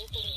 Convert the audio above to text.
you can